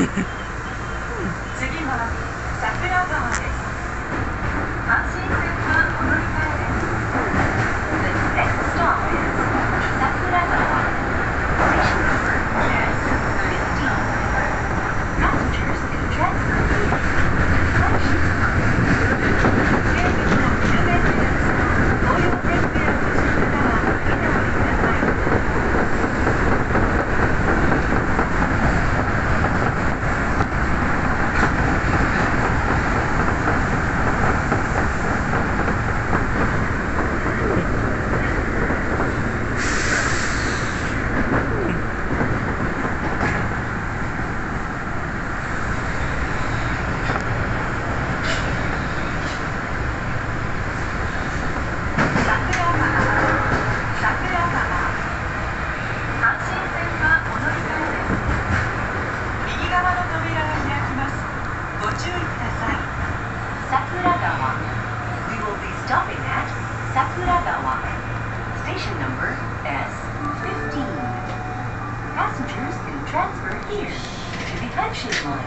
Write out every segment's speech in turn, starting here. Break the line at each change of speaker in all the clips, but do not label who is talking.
Ha ha ha. Wow.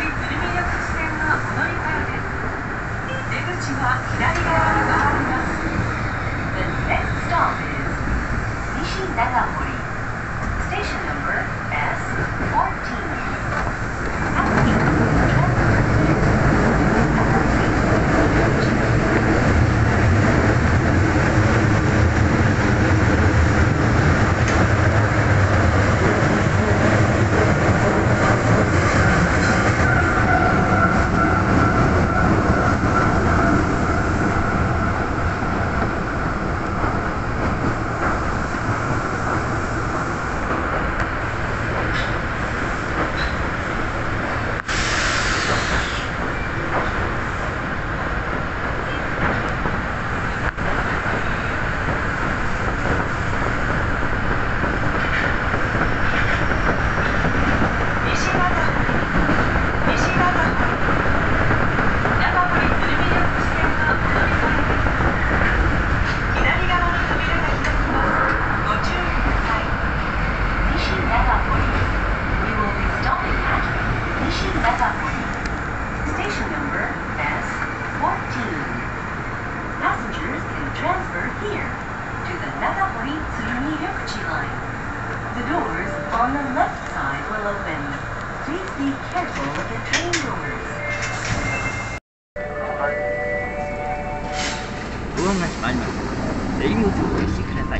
Thank you. Kochi line. The doors on the left side will open. Please be careful of the train doors.
ご案内しまいります。出入り口をおしください。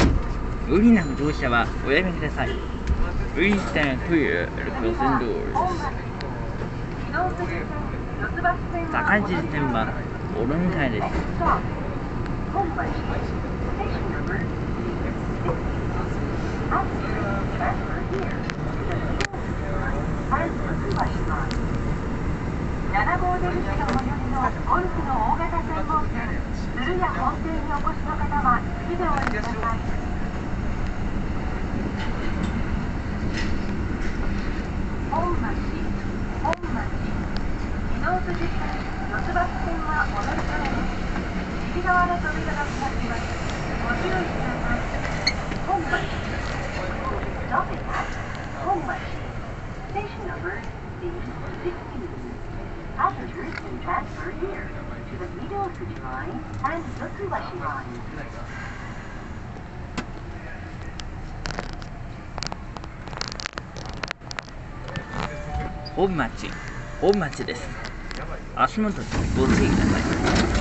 無理な不動車はおやめください。Please stand clear at closing doors. 高い地点は
オルミ会です。
本町本町です。足元にご注意ください。